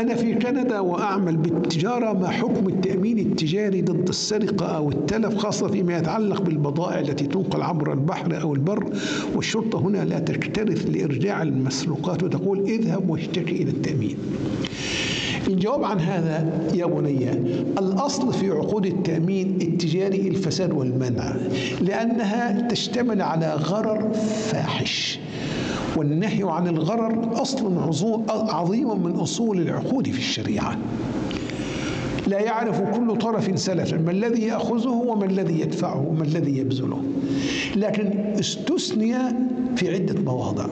أنا في كندا وأعمل بالتجارة ما حكم التأمين التجاري ضد السرقة أو التلف خاصة فيما يتعلق بالبضائع التي تنقل عبر البحر أو البر. والشرطة هنا لا تكترث لإرجاع المسروقات وتقول اذهب واشتكي إلى التأمين. الجواب عن هذا يا بني الأصل في عقود التأمين التجاري الفساد والمنع لأنها تشتمل على غرر فاحش. والنهي عن الغرر أصل عظيم من أصول العقود في الشريعة. لا يعرف كل طرف سلفا ما الذي يأخذه وما الذي يدفعه وما الذي يبذله. لكن استثني في عدة مواضع.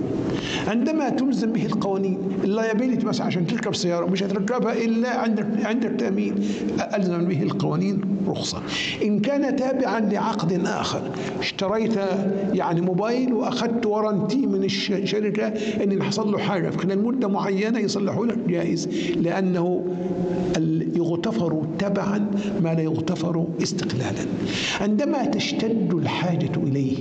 عندما تلزم به القوانين اللايبيلتي مثلا عشان تركب سيارة مش هتركبها إلا عندك عندك تأمين. ألزم به القوانين رخصة. إن كان تابعا لعقد آخر اشتريت يعني موبايل وأخذت ورنتي من الشركة إن حصل له حاجة في خلال مدة معينة يصلحوا لك جائز لأنه يغتفر تبعا ما لا يغتفر استقلالا. عندما تشتد الحاجة إليه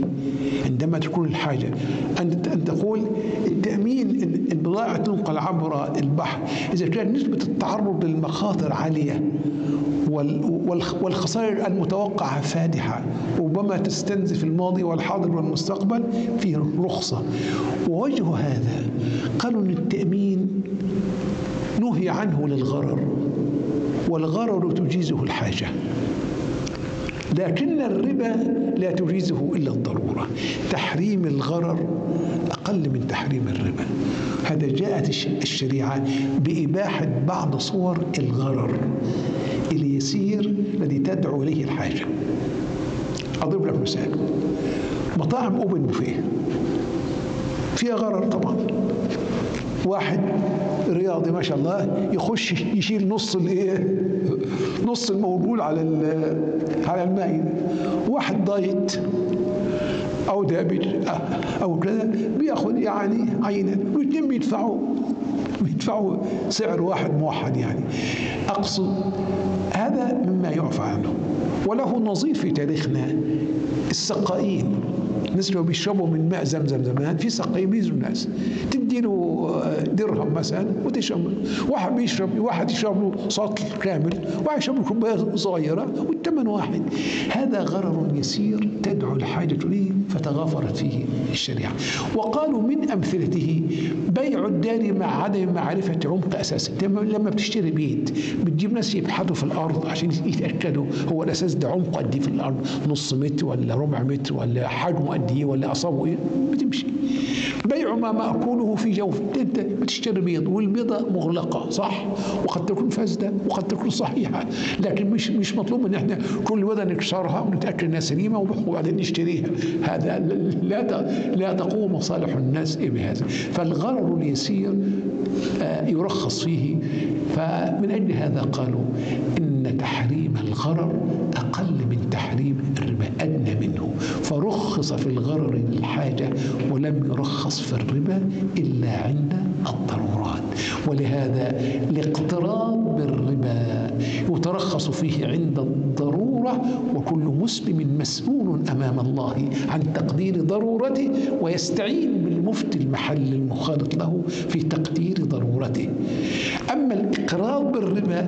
عندما تكون الحاجة أن تقول التأمين البضائع تنقل عبر البحر. إذا كانت نسبة التعرض للمخاطر عالية والخسائر المتوقعة فادحة ربما تستنزف الماضي والحاضر والمستقبل فيه رخصة. ووجه هذا قالوا أن التأمين نهي عنه للغرر. والغرر تجيزه الحاجة. لكن الربا لا تجيزه إلا الضرورة. تحريم الغرر أقل من تحريم الربا. هذا جاءت الشريعة بإباحة بعض صور الغرر اليسير الذي تدعو إليه الحاجة. أضرب لك مثال. مطاعم أوبن بوفيه. فيها غرر طبعا. واحد رياضي ما شاء الله يخش يشيل نص الايه نص الموجود على على المائده واحد دايت أو دابج أو كذا بياخذ يعني عينة والاثنين بيدفعوا بيدفعوا سعر واحد موحد يعني. أقصد هذا مما يعفى عنه وله نظير في تاريخنا السقائين. الناس لو بيشربوا من ماء زمزم زمان في سقايين بيزوا الناس. تدي له درهم مثلا وتشرب. واحد بيشرب واحد يشرب له سطل كامل واحد يشرب له كوباية صغيرة والثمن واحد. هذا غرر يسير تدعو الحاجة اليه فتغافرت فيه الشريعة. وقالوا من أمثلته بيع الدار مع عدم معرفة عمق أساسه. لما بتشتري بيت بتجيب ناس يبحثوا في الأرض عشان يتأكدوا هو الأساس ده عمقه قد إيه في الأرض؟ نص متر ولا ربع متر ولا حجمه؟ إيه ولا أصابه إيه؟ بتمشي. بيع ما مأكوله في جوف انت بتشتري بيض والبيضة مغلقة صح؟ وقد تكون فاسدة وقد تكون صحيحة. لكن مش مش مطلوب إن إحنا كل بيضة نكسرها ونتأكد إنها سليمة وبعدين نشتريها. هذا لا لا تقوم مصالح الناس بهذا. فالغرر اليسير يرخص فيه. فمن أجل هذا قالوا إن تحريم الغرر أقل من تحريم الربا أدنى منه. فرخص في الغرر للحاجة ولم يرخص في الربا إلا عند الضرورات. ولهذا الاقتراض بالربا يترخص فيه عند الضرورة وكل مسلم مسؤول أمام الله عن تقدير ضرورته ويستعين بالمفتي المحل المخالط له في تقدير ضرورته. أما الإقراض بالربا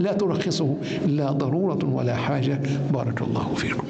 لا ترخصه لا ضرورة ولا حاجة. بارك الله فيكم.